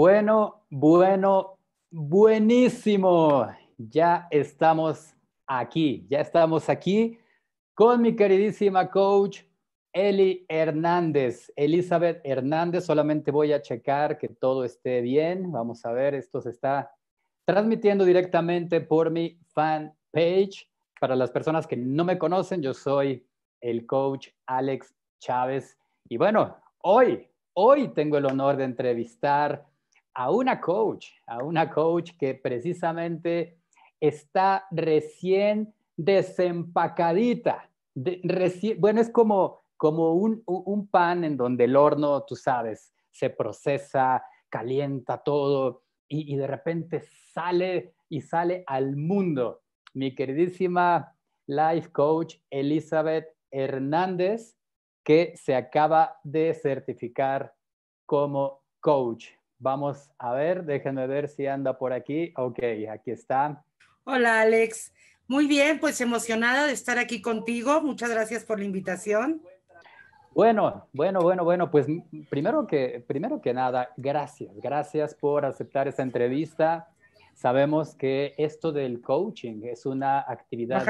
Bueno, bueno, buenísimo. Ya estamos aquí, ya estamos aquí con mi queridísima coach Eli Hernández. Elizabeth Hernández, solamente voy a checar que todo esté bien. Vamos a ver, esto se está transmitiendo directamente por mi fan page. Para las personas que no me conocen, yo soy el coach Alex Chávez. Y bueno, hoy, hoy tengo el honor de entrevistar a una coach, a una coach que precisamente está recién desempacadita. bueno, es como, como un, un pan en donde el horno, tú sabes, se procesa, calienta todo y, y de repente sale y sale al mundo. Mi queridísima life coach Elizabeth Hernández, que se acaba de certificar como coach. Vamos a ver, déjenme ver si anda por aquí. Ok, aquí está. Hola Alex, muy bien, pues emocionada de estar aquí contigo. Muchas gracias por la invitación. Bueno, bueno, bueno, bueno, pues primero que, primero que nada, gracias, gracias por aceptar esta entrevista. Sabemos que esto del coaching es una actividad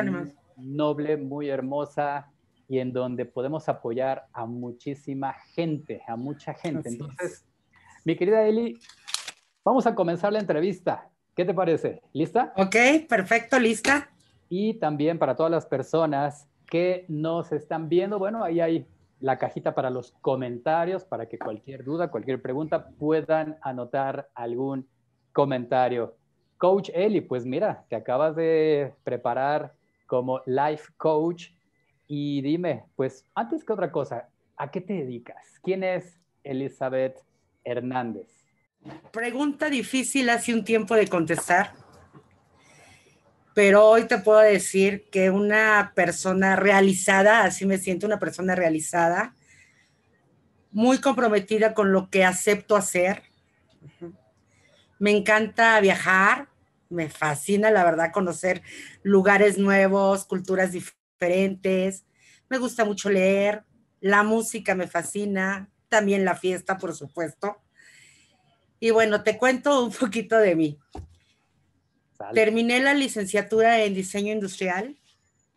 noble, muy hermosa y en donde podemos apoyar a muchísima gente, a mucha gente. Entonces, mi querida Eli, vamos a comenzar la entrevista. ¿Qué te parece? ¿Lista? Ok, perfecto, lista. Y también para todas las personas que nos están viendo, bueno, ahí hay la cajita para los comentarios, para que cualquier duda, cualquier pregunta puedan anotar algún comentario. Coach Eli, pues mira, te acabas de preparar como life coach y dime, pues antes que otra cosa, ¿a qué te dedicas? ¿Quién es Elizabeth Hernández. Pregunta difícil hace un tiempo de contestar, pero hoy te puedo decir que una persona realizada, así me siento, una persona realizada, muy comprometida con lo que acepto hacer. Me encanta viajar, me fascina, la verdad, conocer lugares nuevos, culturas diferentes. Me gusta mucho leer, la música me fascina, también la fiesta, por supuesto. Y bueno, te cuento un poquito de mí. Terminé la licenciatura en diseño industrial,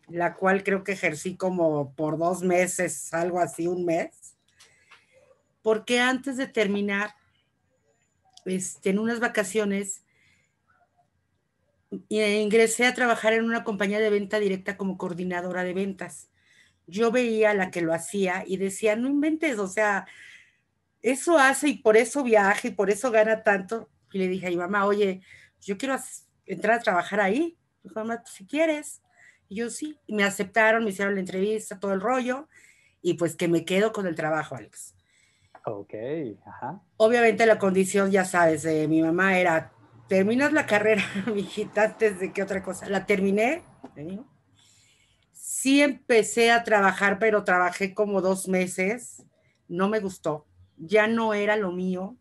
la cual creo que ejercí como por dos meses, algo así, un mes, porque antes de terminar, este, en unas vacaciones, ingresé a trabajar en una compañía de venta directa como coordinadora de ventas yo veía a la que lo hacía y decía, no inventes, o sea, eso hace y por eso viaja y por eso gana tanto. Y le dije a mi mamá, oye, yo quiero entrar a trabajar ahí. Dijo, mamá, si quieres. Y yo sí, y me aceptaron, me hicieron la entrevista, todo el rollo, y pues que me quedo con el trabajo, Alex. Ok, ajá. Obviamente la condición, ya sabes, de mi mamá era, terminas la carrera, mi hijita, antes de que otra cosa. La terminé, sí empecé a trabajar, pero trabajé como dos meses, no me gustó, ya no era lo mío.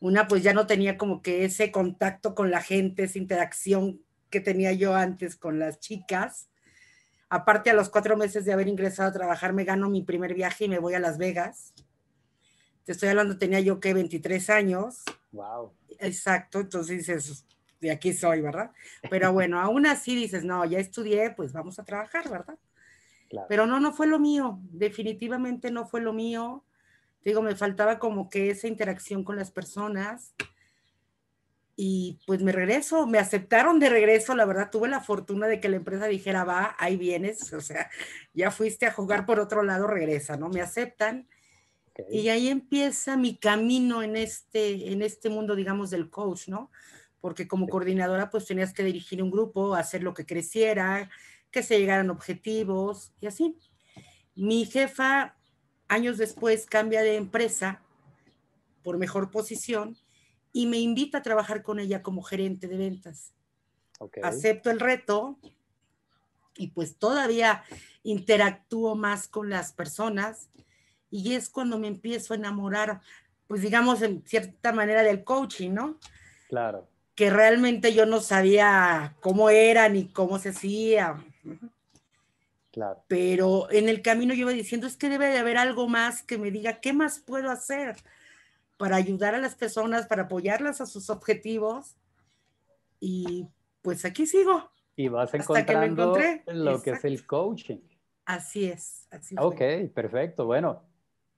Una, pues ya no tenía como que ese contacto con la gente, esa interacción que tenía yo antes con las chicas. Aparte, a los cuatro meses de haber ingresado a trabajar, me gano mi primer viaje y me voy a Las Vegas. Te estoy hablando, tenía yo que 23 años. Wow. Exacto, entonces dices, de aquí soy, ¿verdad? Pero bueno, aún así dices, no, ya estudié, pues vamos a trabajar, ¿verdad? Pero no, no fue lo mío, definitivamente no fue lo mío. Digo, me faltaba como que esa interacción con las personas. Y pues me regreso, me aceptaron de regreso, la verdad, tuve la fortuna de que la empresa dijera, va, ahí vienes, o sea, ya fuiste a jugar por otro lado, regresa, ¿no? Me aceptan. Y ahí empieza mi camino en este, en este mundo, digamos, del coach, ¿no? Porque como coordinadora pues tenías que dirigir un grupo, hacer lo que creciera, que se llegaran objetivos y así. Mi jefa años después cambia de empresa por mejor posición y me invita a trabajar con ella como gerente de ventas. Acepto el reto y pues todavía interactúo más con las personas y es cuando me empiezo a enamorar, pues digamos en cierta manera del coaching, ¿no? Claro que realmente yo no sabía cómo era ni cómo se hacía. Claro. Pero en el camino yo iba diciendo, es que debe de haber algo más que me diga, ¿qué más puedo hacer para ayudar a las personas, para apoyarlas a sus objetivos. Y pues aquí sigo. Y vas encontrando lo, que es el coaching. Así es. Así ok, perfecto. Bueno,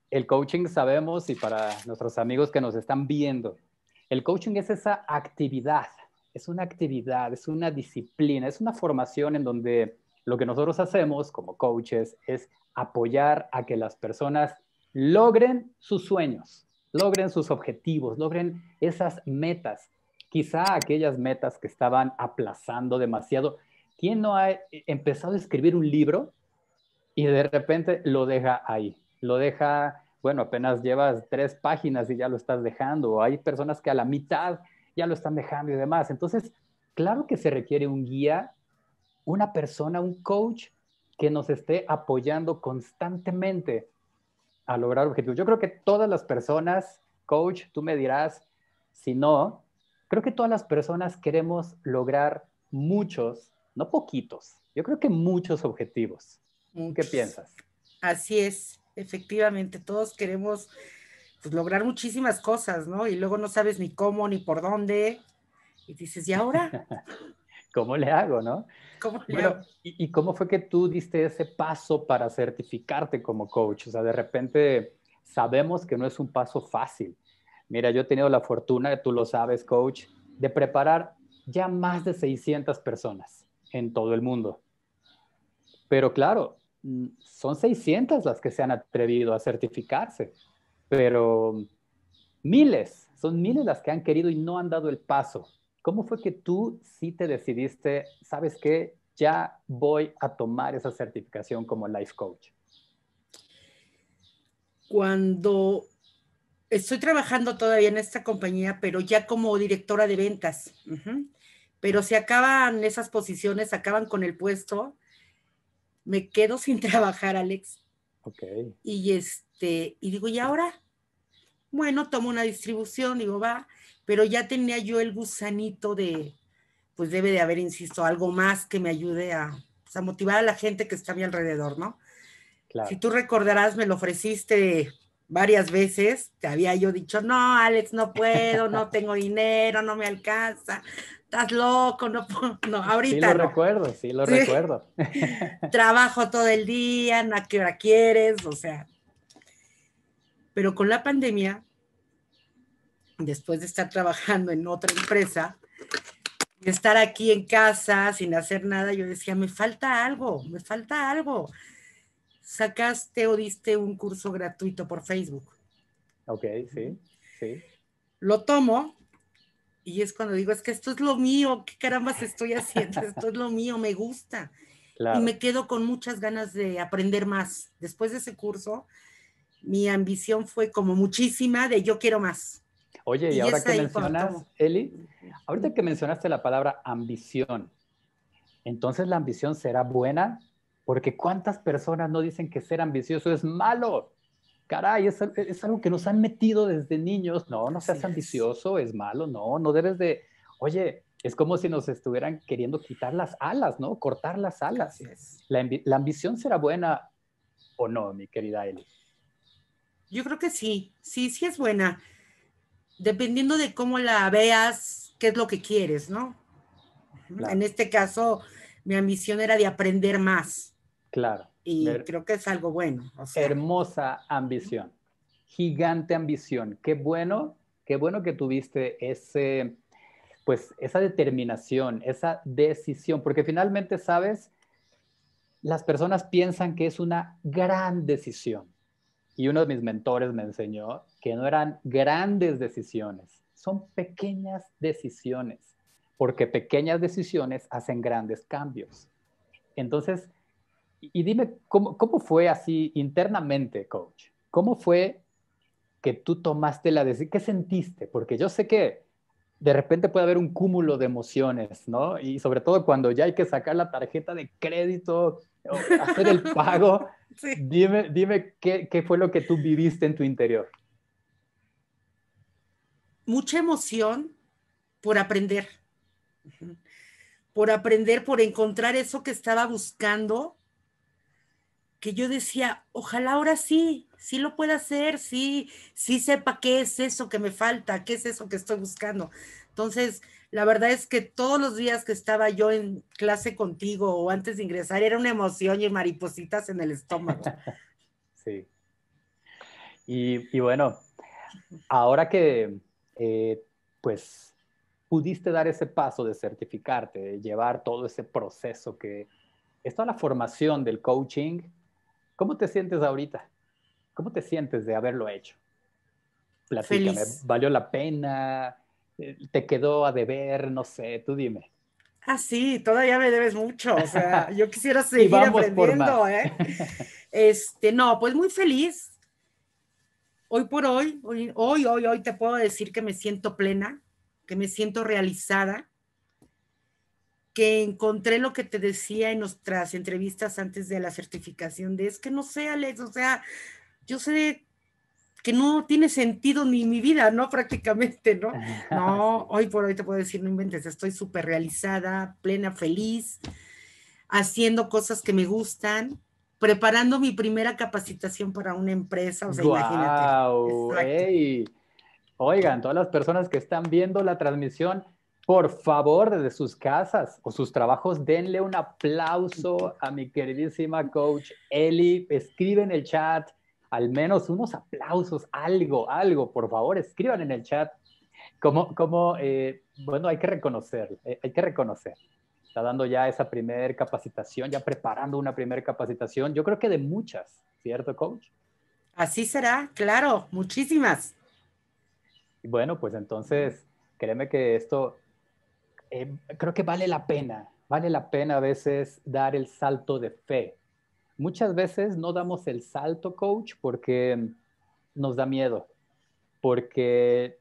el coaching sabemos y para nuestros amigos que nos están viendo, el coaching es esa actividad, es una actividad, es una disciplina, es una formación en donde lo que nosotros hacemos como coaches es apoyar a que las personas logren sus sueños, logren sus objetivos, logren esas metas, quizá aquellas metas que estaban aplazando demasiado. ¿Quién no ha empezado a escribir un libro y de repente lo deja ahí? Lo deja, bueno, apenas llevas tres páginas y ya lo estás dejando. O hay personas que a la mitad ya lo están dejando y demás. Entonces, claro que se requiere un guía, una persona, un coach que nos esté apoyando constantemente a lograr objetivos. Yo creo que todas las personas, coach, tú me dirás, si no, creo que todas las personas queremos lograr muchos, no poquitos, yo creo que muchos objetivos. ¿Qué piensas? Así es, efectivamente, todos queremos pues, lograr muchísimas cosas, ¿no? Y luego no sabes ni cómo ni por dónde. Y dices, ¿y ahora? ¿Cómo le hago, no? ¿Cómo le hago? ¿y, ¿y, cómo fue que tú diste ese paso para certificarte como coach? O sea, de repente sabemos que no es un paso fácil. Mira, yo he tenido la fortuna, tú lo sabes, coach, de preparar ya más de 600 personas en todo el mundo. Pero claro, son 600 las que se han atrevido a certificarse, pero miles, son miles las que han querido y no han dado el paso. ¿Cómo fue que tú sí te decidiste, sabes qué, ya voy a tomar esa certificación como life coach? Cuando estoy trabajando todavía en esta compañía, pero ya como directora de ventas. Pero si acaban esas posiciones, acaban con el puesto, me quedo sin trabajar, Alex. Ok. Y este, y digo, ¿y ahora? Bueno, tomo una distribución, digo, va, pero ya tenía yo el gusanito de, pues debe de haber, insisto, algo más que me ayude a, pues, a motivar a la gente que está a mi alrededor, ¿no? Claro. Si tú recordarás, me lo ofreciste varias veces, te había yo dicho, no, Alex, no puedo, no tengo dinero, no me alcanza, estás loco, no no, ahorita. Sí, lo recuerdo, sí, lo recuerdo. Trabajo todo el día, a qué hora quieres, o sea. Pero con la pandemia, después de estar trabajando en otra empresa, y estar aquí en casa sin hacer nada, yo decía, me falta algo, me falta algo sacaste o diste un curso gratuito por Facebook. Ok, sí, sí. Lo tomo y es cuando digo, es que esto es lo mío, ¿qué carambas estoy haciendo? Esto es lo mío, me gusta. Y me quedo con muchas ganas de aprender más. Después de ese curso, mi ambición fue como muchísima de yo quiero más. Oye, y, ahora que mencionas, Eli, ahorita que mencionaste la palabra ambición, entonces la ambición será buena porque cuántas personas no dicen que ser ambicioso es malo. Caray, es, algo que nos han metido desde niños. No, no seas ambicioso, es malo. No, no debes de... Oye, es como si nos estuvieran queriendo quitar las alas, ¿no? Cortar las alas. La, la, ambición será buena o no, mi querida Eli? Yo creo que sí, sí, sí es buena. Dependiendo de cómo la veas, qué es lo que quieres, ¿no? En este caso, mi ambición era de aprender más. Claro. Y creo que es algo bueno. Hermosa ambición, gigante ambición. Qué bueno, qué bueno que tuviste ese, pues, esa determinación, esa decisión, porque finalmente, sabes, las personas piensan que es una gran decisión. Y uno de mis mentores me enseñó que no eran grandes decisiones, son pequeñas decisiones, porque pequeñas decisiones hacen grandes cambios. Entonces, y dime, ¿cómo, ¿cómo, fue así internamente, coach? ¿Cómo fue que tú tomaste la decisión? ¿Qué sentiste? Porque yo sé que de repente puede haber un cúmulo de emociones, ¿no? Y sobre todo cuando ya hay que sacar la tarjeta de crédito, hacer el pago. Dime, dime qué, qué fue lo que tú viviste en tu interior. Mucha emoción por aprender. Por aprender, por encontrar eso que estaba buscando que yo decía, ojalá ahora sí, sí lo pueda hacer, sí, sí sepa qué es eso que me falta, qué es eso que estoy buscando. Entonces, la verdad es que todos los días que estaba yo en clase contigo o antes de ingresar era una emoción y maripositas en el estómago. Sí. Y, bueno, ahora que eh, pues pudiste dar ese paso de certificarte, de llevar todo ese proceso que es toda la formación del coaching, ¿cómo te sientes ahorita? ¿Cómo te sientes de haberlo hecho? Platícame, ¿valió la pena? Eh, ¿Te quedó a deber? No sé, tú dime. Ah, sí, todavía me debes mucho. O sea, yo quisiera seguir aprendiendo, ¿eh? Este, no, pues muy feliz. Hoy por hoy, hoy, hoy, hoy, hoy te puedo decir que me siento plena, que me siento realizada, que encontré lo que te decía en nuestras entrevistas antes de la certificación, de es que no sé, Alex, o sea, yo sé que no tiene sentido ni mi vida, ¿no? Prácticamente, ¿no? No, hoy por hoy te puedo decir, no inventes, estoy súper realizada, plena, feliz, haciendo cosas que me gustan, preparando mi primera capacitación para una empresa, o sea, imagínate. Oigan, todas las personas que están viendo la transmisión, por favor, desde sus casas o sus trabajos, denle un aplauso a mi queridísima coach Eli. Escribe en el chat, al menos unos aplausos, algo, algo, por favor, escriban en el chat. Como, como eh, bueno, hay que reconocer, eh, hay que reconocer. Está dando ya esa primera capacitación, ya preparando una primera capacitación, yo creo que de muchas, ¿cierto, coach? Así será, claro, muchísimas. Bueno, pues entonces, créeme que esto eh, creo que vale la pena, vale la pena a veces dar el salto de fe. Muchas veces no damos el salto, coach, porque nos da miedo, porque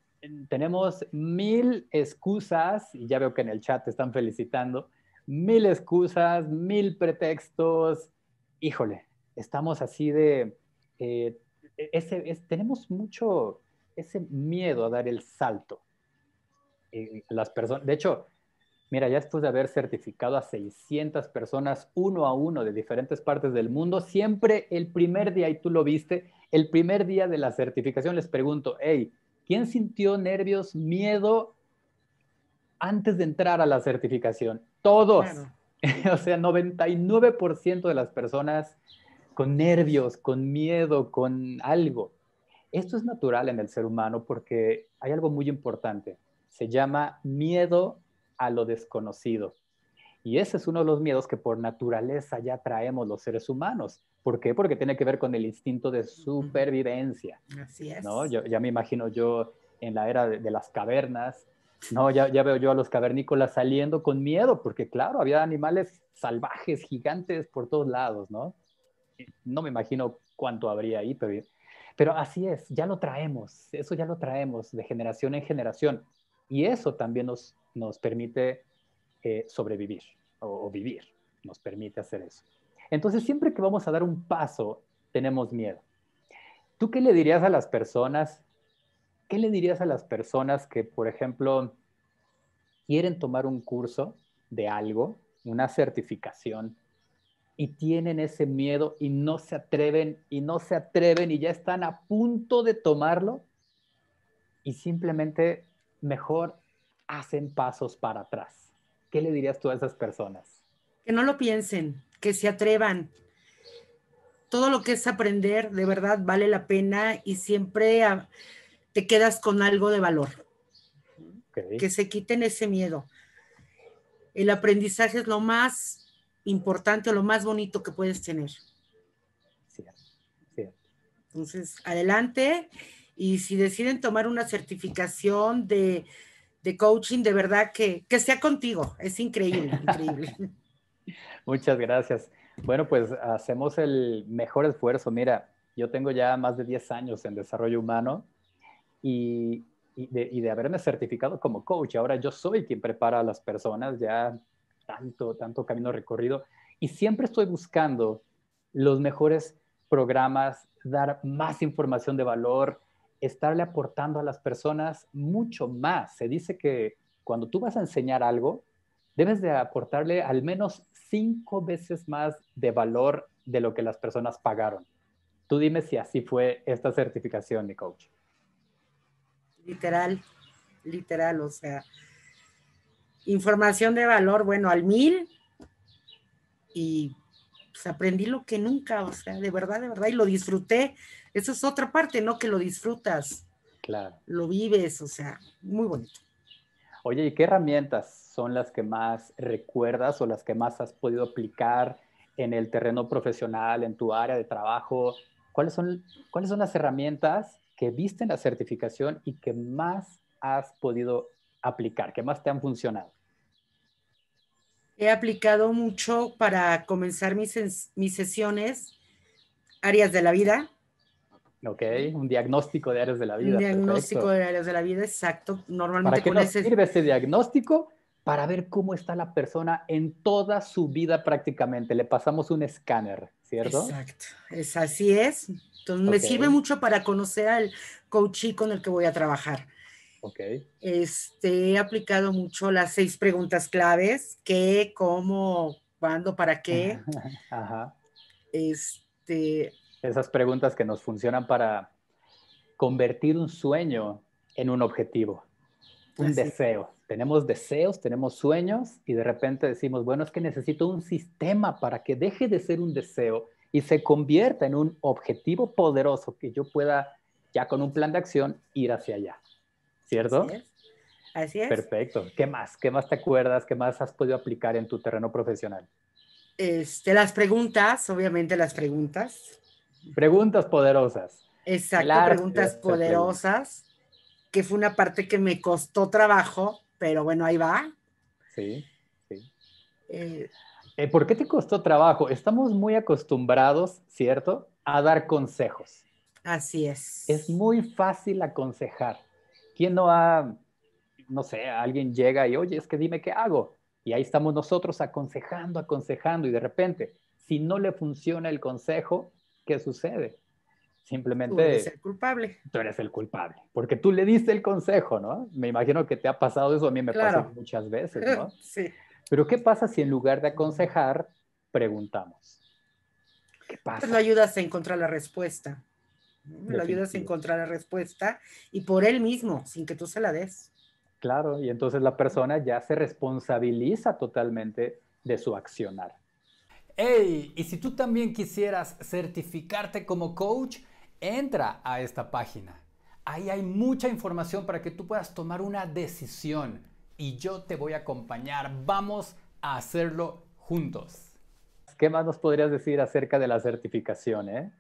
tenemos mil excusas, y ya veo que en el chat te están felicitando, mil excusas, mil pretextos. Híjole, estamos así de... Eh, ese, tenemos mucho ese miedo a dar el salto. Eh, las personas, de hecho, mira, ya después de haber certificado a 600 personas uno a uno de diferentes partes del mundo, siempre el primer día, y tú lo viste, el primer día de la certificación les pregunto, hey, ¿quién sintió nervios, miedo antes de entrar a la certificación? Todos. o sea, 99% de las personas con nervios, con miedo, con algo. Esto es natural en el ser humano porque hay algo muy importante. Se llama miedo a lo desconocido. Y ese es uno de los miedos que por naturaleza ya traemos los seres humanos. ¿Por qué? Porque tiene que ver con el instinto de supervivencia. Así es. ¿no? Yo, ya me imagino yo en la era de, las cavernas, ¿no? Ya, ya, veo yo a los cavernícolas saliendo con miedo, porque claro, había animales salvajes, gigantes por todos lados, ¿no? No me imagino cuánto habría ahí, pero pero así es, ya lo traemos, eso ya lo traemos de generación en generación. Y eso también nos, nos permite eh, sobrevivir o, vivir, nos permite hacer eso. Entonces, siempre que vamos a dar un paso, tenemos miedo. ¿Tú qué le dirías a las personas? ¿Qué le dirías a las personas que, por ejemplo, quieren tomar un curso de algo, una certificación, y tienen ese miedo y no se atreven y no se atreven y ya están a punto de tomarlo y simplemente mejor hacen pasos para atrás. ¿Qué le dirías tú a esas personas? Que no lo piensen, que se atrevan. Todo lo que es aprender de verdad vale la pena y siempre ah, te quedas con algo de valor. Que se quiten ese miedo. El aprendizaje es lo más importante o lo más bonito que puedes tener. Entonces, adelante. Y si deciden tomar una certificación de, coaching, de verdad que, que, sea contigo. Es increíble, increíble. Muchas gracias. Bueno, pues hacemos el mejor esfuerzo. Mira, yo tengo ya más de 10 años en desarrollo humano y, y, de, y de haberme certificado como coach. Ahora yo soy quien prepara a las personas ya tanto, tanto camino recorrido y siempre estoy buscando los mejores programas, dar más información de valor, estarle aportando a las personas mucho más. Se dice que cuando tú vas a enseñar algo, debes de aportarle al menos cinco veces más de valor de lo que las personas pagaron. Tú dime si así fue esta certificación, mi coach. Literal, literal, o sea, información de valor, bueno, al mil y pues aprendí lo que nunca, o sea, de verdad, de verdad, y lo disfruté. Eso es otra parte, ¿no? Que lo disfrutas. Claro. Lo vives, o sea, muy bonito. Oye, ¿y qué herramientas son las que más recuerdas o las que más has podido aplicar en el terreno profesional, en tu área de trabajo? ¿Cuáles son, cuáles son las herramientas que viste en la certificación y que más has podido aplicar, que más te han funcionado? He aplicado mucho para comenzar mis, mis sesiones, áreas de la vida, Ok, un diagnóstico de áreas de la vida. Un diagnóstico de áreas de la vida, exacto. Normalmente ¿Para qué nos sirve ese diagnóstico? Para ver cómo está la persona en toda su vida prácticamente. Le pasamos un escáner, ¿cierto? Exacto, es así es. Entonces me sirve mucho para conocer al coachí con el que voy a trabajar. Ok. Este, he aplicado mucho las seis preguntas claves, qué, cómo, cuándo, para qué. Ajá. Este, esas preguntas que nos funcionan para convertir un sueño en un objetivo, un deseo. Tenemos deseos, tenemos sueños y de repente decimos, bueno, es que necesito un sistema para que deje de ser un deseo y se convierta en un objetivo poderoso que yo pueda ya con un plan de acción ir hacia allá. ¿Cierto? Así es. Así es. Perfecto. ¿Qué más? ¿Qué más te acuerdas? ¿Qué más has podido aplicar en tu terreno profesional? Este, las preguntas, obviamente las preguntas. Preguntas poderosas. Exacto, preguntas poderosas, que fue una parte que me costó trabajo, pero bueno, ahí va. Sí, sí. Eh, eh, ¿Por qué te costó trabajo? Estamos muy acostumbrados, ¿cierto?, a dar consejos. Así es. Es muy fácil aconsejar. ¿Quién no ha, no sé, alguien llega y, oye, es que dime qué hago? Y ahí estamos nosotros aconsejando, aconsejando, y de repente, si no le funciona el consejo, ¿qué sucede? Simplemente... Tú eres el culpable. Tú eres el culpable, porque tú le diste el consejo, ¿no? Me imagino que te ha pasado eso, a mí me pasa muchas veces, ¿no? sí. Pero ¿qué pasa si en lugar de aconsejar, preguntamos? ¿Qué pasa? Pues lo ayudas a encontrar la respuesta. Lo ayudas a encontrar la respuesta y por él mismo, sin que tú se la des. Claro, y entonces la persona ya se responsabiliza totalmente de su accionar. Hey, y si tú también quisieras certificarte como coach, entra a esta página. Ahí hay mucha información para que tú puedas tomar una decisión y yo te voy a acompañar. Vamos a hacerlo juntos. ¿Qué más nos podrías decir acerca de la certificación? Eh?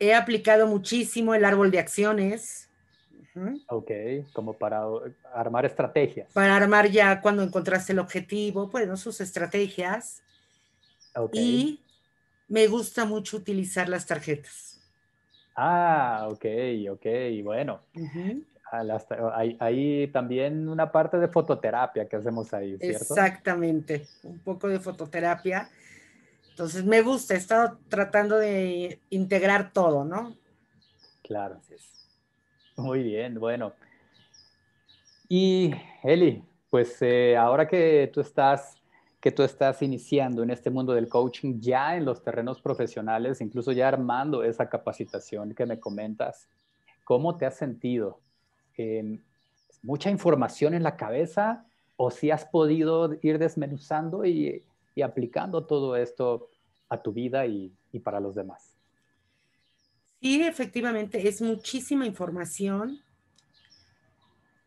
He aplicado muchísimo el árbol de acciones. Ok, como para armar estrategias. Para armar ya cuando encontraste el objetivo, bueno, sus estrategias. Y me gusta mucho utilizar las tarjetas. Ah, ok, ok, bueno. hay, también una parte de fototerapia que hacemos ahí, ¿cierto? Exactamente, un poco de fototerapia. Entonces me gusta, he estado tratando de integrar todo, ¿no? Claro. Muy bien, bueno. Y Eli, pues eh, ahora que tú estás que tú estás iniciando en este mundo del coaching, ya en los terrenos profesionales, incluso ya armando esa capacitación que me comentas, ¿cómo te has sentido? Em, ¿Mucha información en la cabeza o si has podido ir desmenuzando y, aplicando todo esto a tu vida y, y para los demás? Sí, efectivamente, es muchísima información,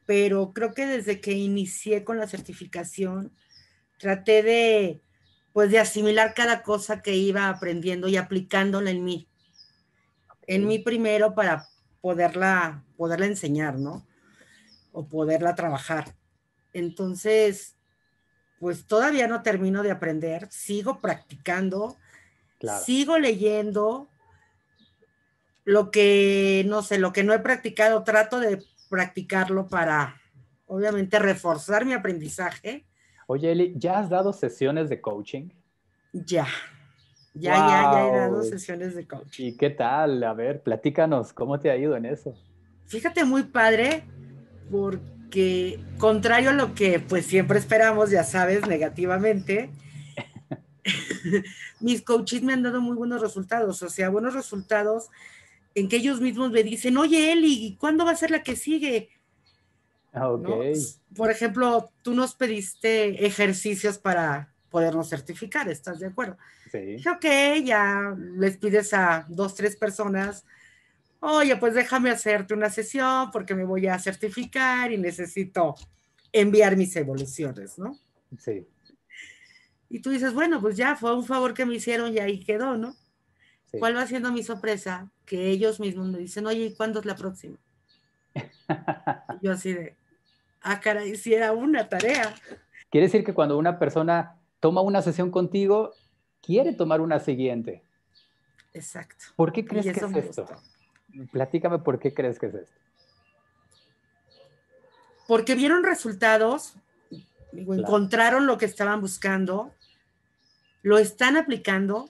pero creo que desde que inicié con la certificación, traté de, pues, de asimilar cada cosa que iba aprendiendo y aplicándola en mí. En mí primero para poderla, poderla enseñar, ¿no? O poderla trabajar. Entonces, pues todavía no termino de aprender, sigo practicando, sigo leyendo. Lo que, no sé, lo que no he practicado, trato de practicarlo para, obviamente, reforzar mi aprendizaje Oye, Eli, ¿ya has dado sesiones de coaching? Ya. Ya, ya, ya he dado sesiones de coaching. ¿Y qué tal? A ver, platícanos, ¿cómo te ha ido en eso? Fíjate, muy padre, porque contrario a lo que pues siempre esperamos, ya sabes, negativamente, mis coaches me han dado muy buenos resultados, o sea, buenos resultados en que ellos mismos me dicen, oye Eli, ¿cuándo va a ser la que sigue? Ah. Por ejemplo, tú nos pediste ejercicios para podernos certificar, ¿estás de acuerdo? Sí. Dije, ok, ya les pides a dos, tres personas, oye, pues déjame hacerte una sesión porque me voy a certificar y necesito enviar mis evoluciones, ¿no? Sí. Y tú dices, bueno, pues ya fue un favor que me hicieron y ahí quedó, ¿no? ¿Cuál va siendo mi sorpresa? Que ellos mismos me dicen, oye, ¿y cuándo es la próxima? yo así de, ah, caray, si era una tarea. Quiere decir que cuando una persona toma una sesión contigo, quiere tomar una siguiente. Exacto. ¿Por qué crees que es esto? Platícame por qué crees que es esto. Porque vieron resultados, encontraron lo que estaban buscando, lo están aplicando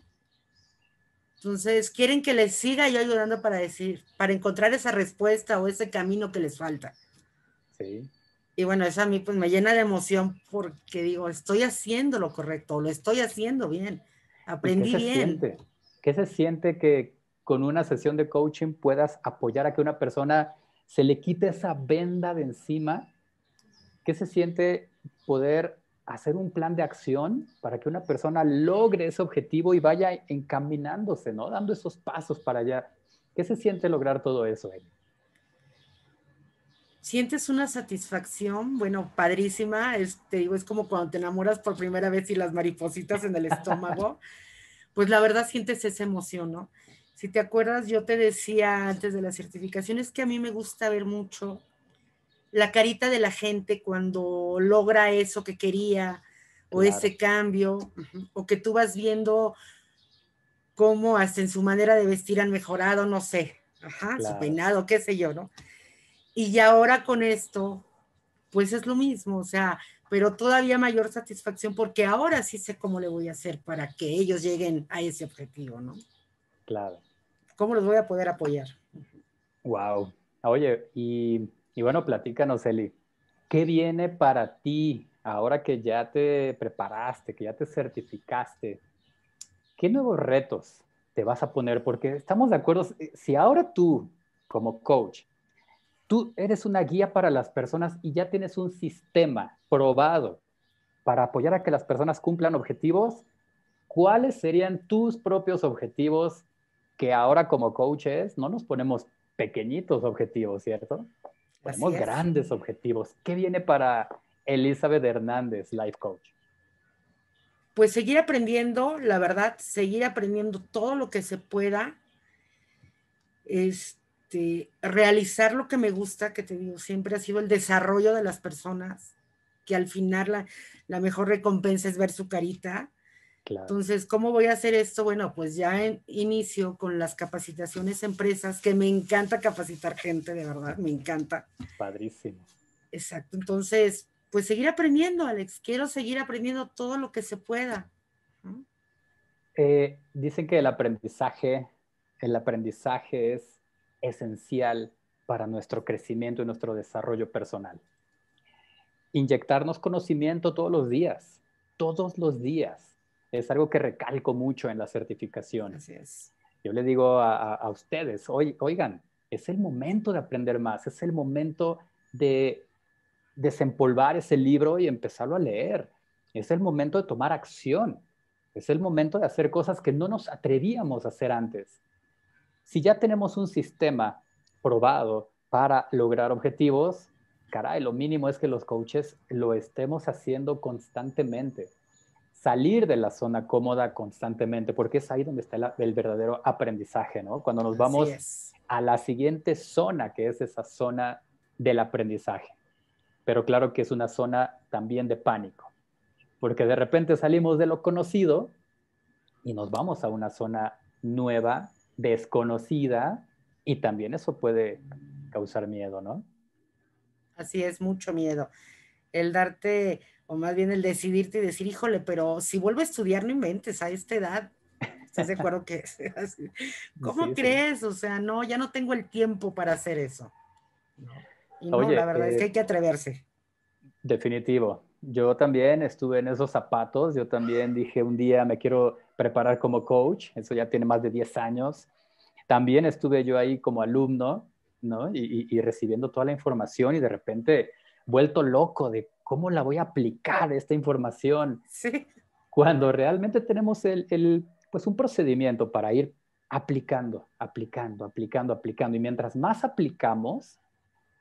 entonces, quieren que les siga yo ayudando para decir, para encontrar esa respuesta o ese camino que les falta. Sí. Y bueno, eso a mí pues me llena de emoción porque digo, estoy haciendo lo correcto, lo estoy haciendo bien, aprendí qué se bien. Siente? ¿Qué se siente que con una sesión de coaching puedas apoyar a que una persona se le quite esa venda de encima? ¿Qué se siente poder hacer un plan de acción para que una persona logre ese objetivo y vaya encaminándose, ¿no? Dando esos pasos para allá. ¿Qué se siente lograr todo eso, Sientes una satisfacción, bueno, padrísima. te digo, es como cuando te enamoras por primera vez y las maripositas en el estómago. pues la verdad sientes esa emoción, ¿no? Si te acuerdas, yo te decía antes de la certificación, es que a mí me gusta ver mucho la carita de la gente cuando logra eso que quería o ese cambio, o que tú vas viendo cómo hasta en su manera de vestir han mejorado, no sé, ajá, su peinado, qué sé yo, ¿no? Y ahora con esto, pues es lo mismo, o sea, pero todavía mayor satisfacción porque ahora sí sé cómo le voy a hacer para que ellos lleguen a ese objetivo, ¿no? Claro. ¿Cómo los voy a poder apoyar? Wow. Oye, y y bueno, platícanos, Eli, ¿qué viene para ti ahora que ya te preparaste, que ya te certificaste? ¿Qué nuevos retos te vas a poner? Porque estamos de acuerdo, si ahora tú, como coach, tú eres una guía para las personas y ya tienes un sistema probado para apoyar a que las personas cumplan objetivos, ¿cuáles serían tus propios objetivos que ahora como coaches no nos ponemos pequeñitos objetivos, ¿cierto? Tenemos grandes objetivos. ¿Qué viene para Elizabeth Hernández, Life Coach? Pues seguir aprendiendo, la verdad, seguir aprendiendo todo lo que se pueda. Este, realizar lo que me gusta, que te digo, siempre ha sido el desarrollo de las personas, que al final la, la mejor recompensa es ver su carita entonces, ¿cómo voy a hacer esto? Bueno, pues ya inicio con las capacitaciones empresas, que me encanta capacitar gente, de verdad, me encanta. Padrísimo. Exacto. Entonces, pues seguir aprendiendo, Alex. Quiero seguir aprendiendo todo lo que se pueda. Eh, dicen que el aprendizaje, el aprendizaje es esencial para nuestro crecimiento y nuestro desarrollo personal. Inyectarnos conocimiento todos los días, todos los días es algo que recalco mucho en la certificación. Así es. Yo le digo a, ustedes, oigan, es el momento de aprender más, es el momento de desempolvar ese libro y empezarlo a leer. Es el momento de tomar acción. Es el momento de hacer cosas que no nos atrevíamos a hacer antes. Si ya tenemos un sistema probado para lograr objetivos, caray, lo mínimo es que los coaches lo estemos haciendo constantemente salir de la zona cómoda constantemente, porque es ahí donde está el, verdadero aprendizaje, ¿no? Cuando nos vamos a la siguiente zona, que es esa zona del aprendizaje. Pero claro que es una zona también de pánico, porque de repente salimos de lo conocido y nos vamos a una zona nueva, desconocida, y también eso puede causar miedo, ¿no? Así es, mucho miedo. El darte o más bien el decidirte y decir, híjole, pero si vuelvo a estudiar, no inventes a esta edad. ¿Estás de acuerdo que ¿Cómo crees? O sea, no, ya no tengo el tiempo para hacer eso. Y no, la verdad es que hay eh, que atreverse. Definitivo. yo también estuve en esos zapatos, yo también dije un día me quiero preparar como coach, eso ya tiene más de 10 años. También estuve yo ahí como alumno, ¿no? Y, recibiendo toda la información y de repente vuelto loco de cómo la voy a aplicar esta información. Sí. Cuando realmente tenemos el, pues un procedimiento para ir aplicando, aplicando, aplicando, aplicando. Y mientras más aplicamos,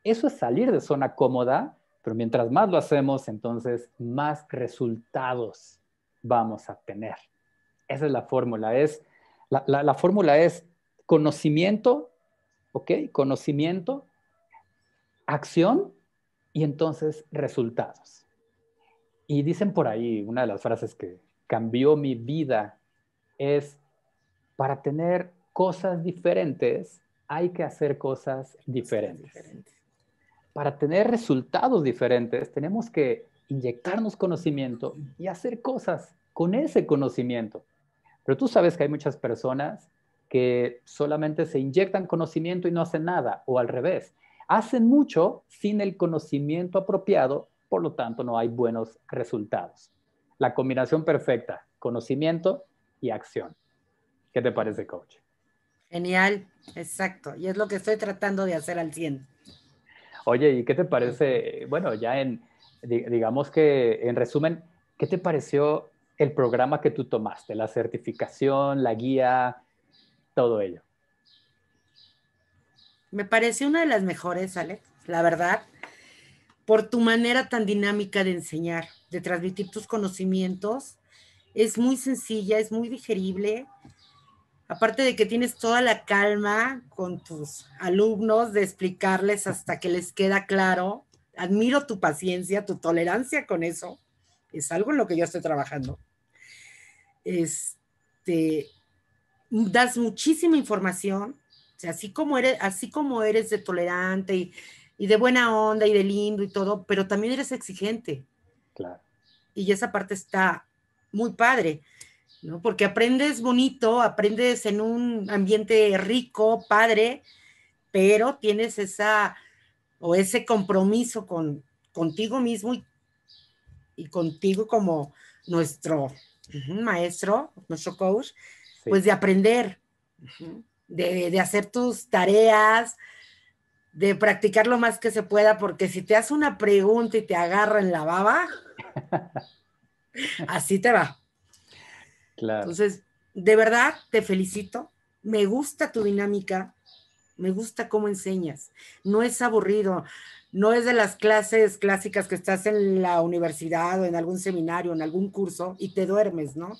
eso es salir de zona cómoda, pero mientras más lo hacemos, entonces más resultados vamos a tener. Esa es la fórmula. Es, la, la fórmula es conocimiento, ¿ok? Conocimiento, acción y entonces resultados. Y dicen por ahí, una de las frases que cambió mi vida es, para tener cosas diferentes, hay que hacer cosas diferentes. Para tener resultados diferentes, tenemos que inyectarnos conocimiento y hacer cosas con ese conocimiento. Pero tú sabes que hay muchas personas que solamente se inyectan conocimiento y no hacen nada, o al revés, hacen mucho sin el conocimiento apropiado, por lo tanto no hay buenos resultados. La combinación perfecta, conocimiento y acción. ¿Qué te parece, coach? Genial, exacto. Y es lo que estoy tratando de hacer al 100. Oye, ¿y qué te parece? Bueno, ya en, digamos que en resumen, ¿qué te pareció el programa que tú tomaste? La certificación, la guía, todo ello. Me pareció una de las mejores, Alex, la verdad, por tu manera tan dinámica de enseñar, de transmitir tus conocimientos. Es muy sencilla, es muy digerible. Aparte de que tienes toda la calma con tus alumnos de explicarles hasta que les queda claro. Admiro tu paciencia, tu tolerancia con eso. Es algo en lo que yo estoy trabajando. Este, das muchísima información, sea, así como eres, así como eres de tolerante y, de buena onda y de lindo y todo, pero también eres exigente. Claro. Y esa parte está muy padre, ¿no? Porque aprendes bonito, aprendes en un ambiente rico, padre, pero tienes esa o ese compromiso con contigo mismo y, y contigo como nuestro maestro, nuestro coach, pues de aprender, de, hacer tus tareas, de practicar lo más que se pueda, porque si te hace una pregunta y te agarra en la baba, así te va. Claro. Entonces, de verdad, te felicito. Me gusta tu dinámica, me gusta cómo enseñas. No es aburrido, no es de las clases clásicas que estás en la universidad o en algún seminario, en algún curso y te duermes, ¿no?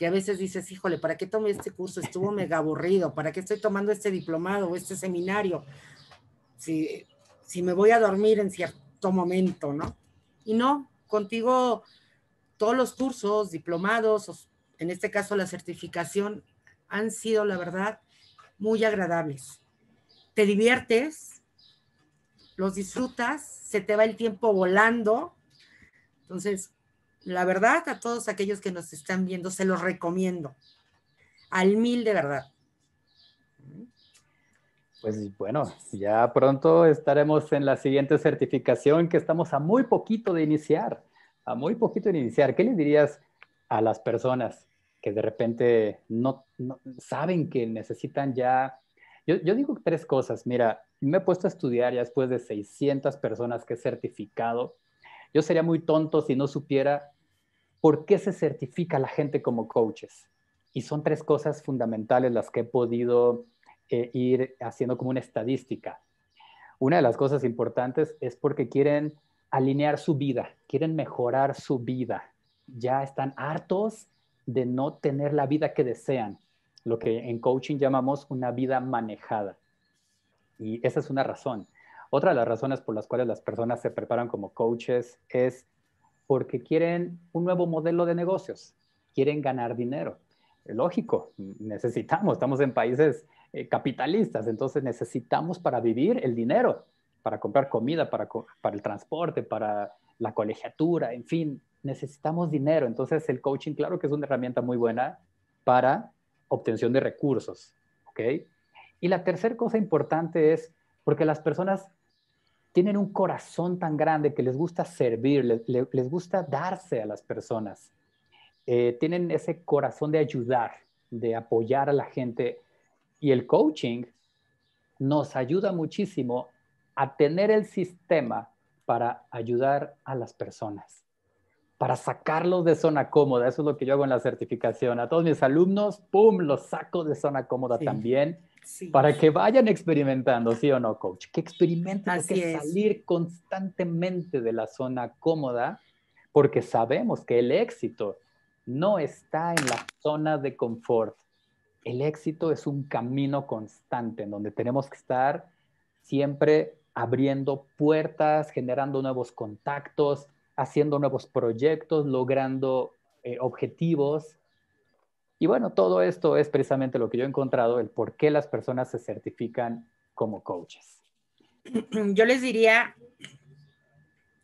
Que a veces dices, híjole, ¿para qué tomé este curso? Estuvo mega aburrido, ¿para qué estoy tomando este diplomado o este seminario? Si, si me voy a dormir en cierto momento, ¿no? Y no, contigo todos los cursos, diplomados, en este caso la certificación, han sido, la verdad, muy agradables. Te diviertes, los disfrutas, se te va el tiempo volando. Entonces, la verdad, a todos aquellos que nos están viendo, se los recomiendo. Al mil de verdad. Pues bueno, ya pronto estaremos en la siguiente certificación que estamos a muy poquito de iniciar, a muy poquito de iniciar. ¿Qué le dirías a las personas que de repente no, saben que necesitan ya? Yo, yo, digo tres cosas. Mira, me he puesto a estudiar ya después de 600 personas que he certificado yo sería muy tonto si no supiera por qué se certifica la gente como coaches. Y son tres cosas fundamentales las que he podido eh, ir haciendo como una estadística. Una de las cosas importantes es porque quieren alinear su vida, quieren mejorar su vida. Ya están hartos de no tener la vida que desean, lo que en coaching llamamos una vida manejada. Y esa es una razón. Otra de las razones por las cuales las personas se preparan como coaches es porque quieren un nuevo modelo de negocios, quieren ganar dinero. Lógico, necesitamos, estamos en países eh, capitalistas, entonces necesitamos para vivir el dinero, para comprar comida, para, para el transporte, para la colegiatura, en fin, necesitamos dinero. Entonces el coaching, claro que es una herramienta muy buena para obtención de recursos, ¿ok? Y la tercera cosa importante es porque las personas tienen un corazón tan grande que les gusta servir, les, gusta darse a las personas. Eh, tienen ese corazón de ayudar, de apoyar a la gente. Y el coaching nos ayuda muchísimo a tener el sistema para ayudar a las personas, para sacarlos de zona cómoda. Eso es lo que yo hago en la certificación. A todos mis alumnos, ¡pum!, los saco de zona cómoda también para que vayan experimentando, ¿sí o no, coach? Que experimenten que salir constantemente de la zona cómoda, porque sabemos que el éxito no está en la zona de confort. El éxito es un camino constante en donde tenemos que estar siempre abriendo puertas, generando nuevos contactos, haciendo nuevos proyectos, logrando eh, objetivos y bueno, todo esto es precisamente lo que yo he encontrado, el por qué las personas se certifican como coaches. Yo les diría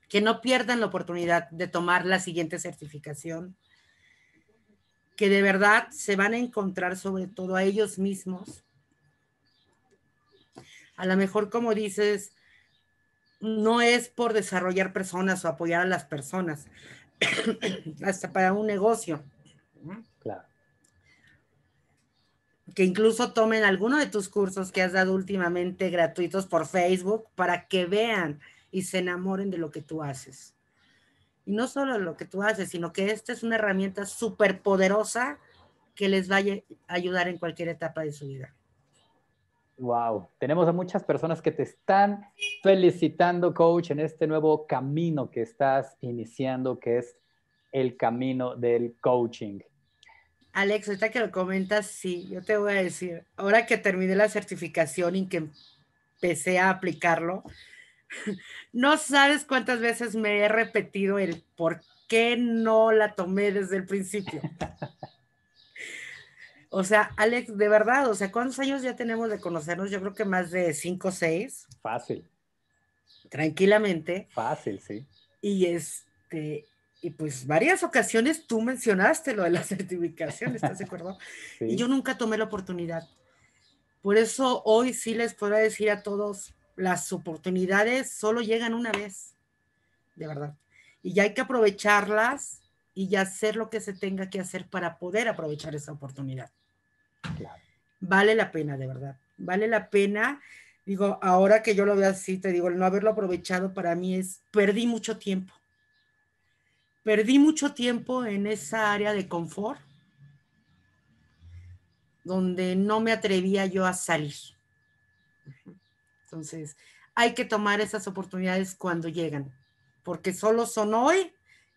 que no pierdan la oportunidad de tomar la siguiente certificación, que de verdad se van a encontrar sobre todo a ellos mismos. A lo mejor, como dices, no es por desarrollar personas o apoyar a las personas, hasta para un negocio. Claro que incluso tomen alguno de tus cursos que has dado últimamente gratuitos por Facebook para que vean y se enamoren de lo que tú haces. Y no solo lo que tú haces, sino que esta es una herramienta súper poderosa que les vaya a ayudar en cualquier etapa de su vida. Wow, tenemos a muchas personas que te están felicitando, coach, en este nuevo camino que estás iniciando, que es el camino del coaching. Alex, ahorita que lo comentas, sí, yo te voy a decir, ahora que terminé la certificación y que empecé a aplicarlo, no sabes cuántas veces me he repetido el por qué no la tomé desde el principio. O sea, Alex, de verdad, o sea, ¿cuántos años ya tenemos de conocernos? Yo creo que más de cinco o seis. Fácil. Tranquilamente. Fácil, sí. Y este, y pues varias ocasiones tú mencionaste lo de la certificación, ¿estás de acuerdo? Y yo nunca tomé la oportunidad. Por eso hoy sí les puedo decir a todos, las oportunidades solo llegan una vez, de verdad. Y ya hay que aprovecharlas y ya hacer lo que se tenga que hacer para poder aprovechar esa oportunidad. Vale la pena, de verdad. Vale la pena. Digo, ahora que yo lo veo así, te digo, el no haberlo aprovechado para mí es, perdí mucho tiempo Perdí mucho tiempo en esa área de confort, donde no me atrevía yo a salir. Entonces, hay que tomar esas oportunidades cuando llegan, porque solo son hoy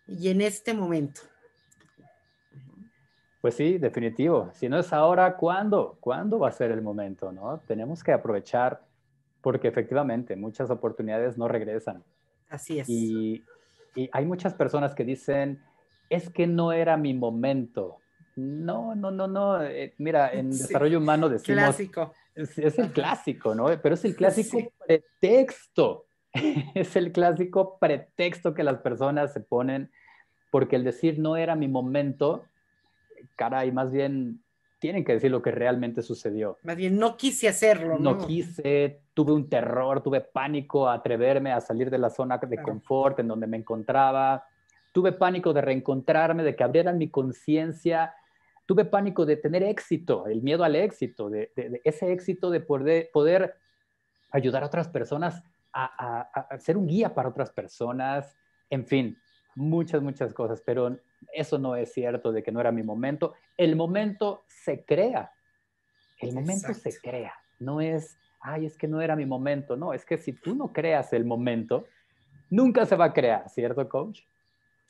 y en este momento. Pues sí, definitivo. Si no es ahora, ¿cuándo? ¿Cuándo va a ser el momento? ¿no? Tenemos que aprovechar porque efectivamente muchas oportunidades no regresan. Así es. Y y hay muchas personas que dicen, es que no era mi momento. No, no, no, no. Eh, mira, en desarrollo humano decimos... Clásico. Es, el clásico, ¿no? Pero es el clásico pretexto. es el clásico pretexto que las personas se ponen porque el decir no era mi momento, caray, más bien tienen que decir lo que realmente sucedió. Más bien, no quise hacerlo. No, quise, tuve un terror, tuve pánico a atreverme a salir de la zona de confort en donde me encontraba. Tuve pánico de reencontrarme, de que abrieran mi conciencia. Tuve pánico de tener éxito, el miedo al éxito, de, ese éxito de poder, poder ayudar a otras personas a, a ser un guía para otras personas. En fin, muchas, muchas cosas, pero eso no es cierto de que no era mi momento. El momento se crea. El momento se crea. No es, ay, es que no era mi momento. No, es que si tú no creas el momento, nunca se va a crear, ¿cierto, coach?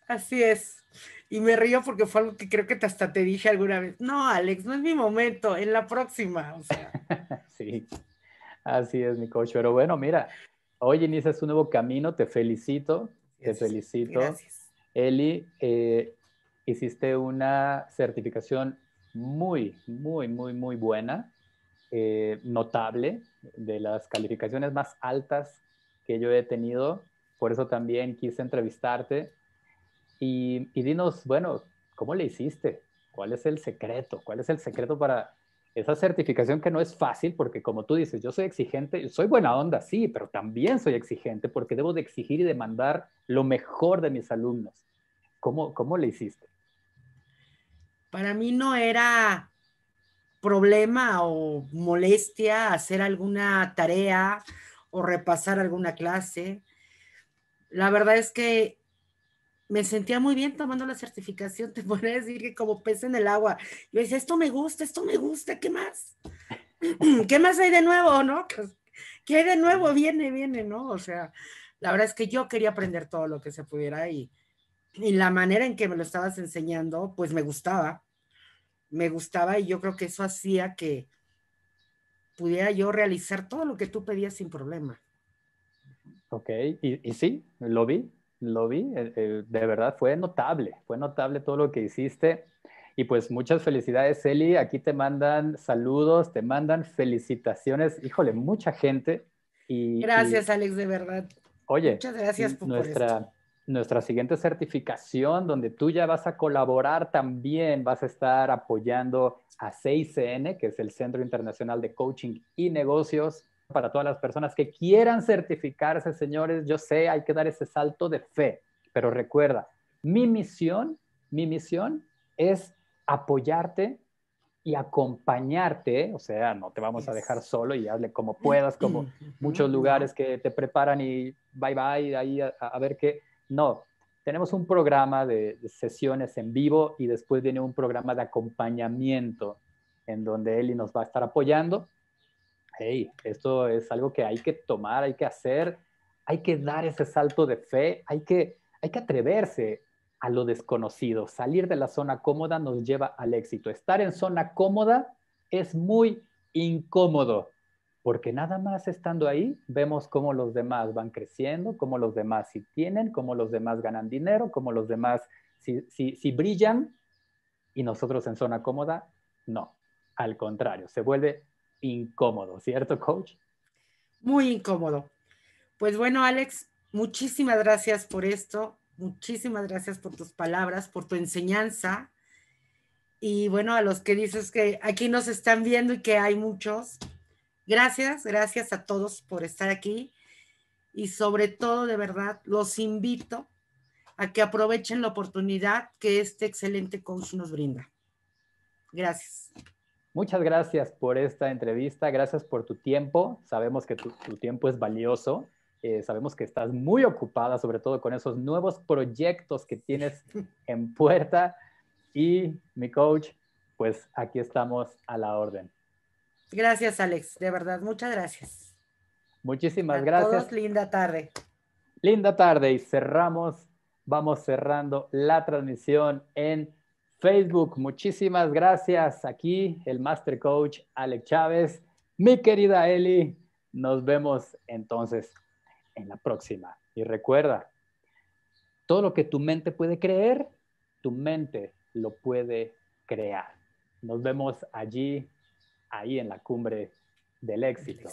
Así es. Y me río porque fue algo que creo que hasta te dije alguna vez. No, Alex, no es mi momento, en la próxima. sí, así es, mi coach. Pero bueno, mira, hoy inicias un nuevo camino, te felicito, te felicito. Gracias. Eli, eh, hiciste una certificación muy, muy, muy, muy buena, eh, notable, de las calificaciones más altas que yo he tenido. Por eso también quise entrevistarte. Y, dinos, bueno, ¿cómo le hiciste? ¿Cuál es el secreto? ¿Cuál es el secreto para esa certificación que no es fácil porque como tú dices, yo soy exigente, soy buena onda, sí, pero también soy exigente porque debo de exigir y demandar lo mejor de mis alumnos. ¿Cómo, cómo le hiciste? Para mí no era problema o molestia hacer alguna tarea o repasar alguna clase. La verdad es que me sentía muy bien tomando la certificación, te podría decir que como pez en el agua. Yo decía, esto me gusta, esto me gusta, ¿qué más? ¿Qué más hay de nuevo, no? Pues, ¿Qué hay de nuevo? Viene, viene, ¿no? O sea, la verdad es que yo quería aprender todo lo que se pudiera y, y la manera en que me lo estabas enseñando, pues me gustaba. Me gustaba y yo creo que eso hacía que pudiera yo realizar todo lo que tú pedías sin problema. Ok, y, y sí, lo vi, lo vi, eh, eh, de verdad fue notable, fue notable todo lo que hiciste. Y pues muchas felicidades, Eli. Aquí te mandan saludos, te mandan felicitaciones. Híjole, mucha gente. Y, gracias, Alex, de verdad. Oye, muchas gracias por, nuestra, nuestra siguiente certificación, donde tú ya vas a colaborar también, vas a estar apoyando a CICN, que es el Centro Internacional de Coaching y Negocios para todas las personas que quieran certificarse, señores. Yo sé, hay que dar ese salto de fe, pero recuerda, mi misión, mi misión es apoyarte y acompañarte, o sea, no te vamos a dejar solo y hazle como puedas, como muchos lugares que te preparan y bye bye, ahí a, ver qué. No, tenemos un programa de, sesiones en vivo y después viene un programa de acompañamiento en donde Eli nos va a estar apoyando hey, esto es algo que hay que tomar, hay que hacer, hay que dar ese salto de fe, hay que, hay que atreverse a lo desconocido. Salir de la zona cómoda nos lleva al éxito. Estar en zona cómoda es muy incómodo, porque nada más estando ahí vemos cómo los demás van creciendo, cómo los demás sí tienen, cómo los demás ganan dinero, cómo los demás si, si brillan y nosotros en zona cómoda, no. Al contrario, se vuelve incómodo, ¿cierto, coach? Muy incómodo. Pues bueno, Alex, muchísimas gracias por esto, muchísimas gracias por tus palabras, por tu enseñanza. Y bueno, a los que dices que aquí nos están viendo y que hay muchos, gracias, gracias a todos por estar aquí. Y sobre todo, de verdad, los invito a que aprovechen la oportunidad que este excelente coach nos brinda. Gracias. Muchas gracias por esta entrevista, gracias por tu tiempo. Sabemos que tu, tiempo es valioso, eh, sabemos que estás muy ocupada, sobre todo con esos nuevos proyectos que tienes en puerta. Y mi coach, pues aquí estamos a la orden. Gracias, Alex, de verdad, muchas gracias. Muchísimas gracias. Todos, linda tarde. Linda tarde y cerramos, vamos cerrando la transmisión en Facebook. Muchísimas gracias. Aquí el Master Coach Alex Chávez. Mi querida Eli, nos vemos entonces en la próxima. Y recuerda, todo lo que tu mente puede creer, tu mente lo puede crear. Nos vemos allí, ahí en la cumbre del éxito.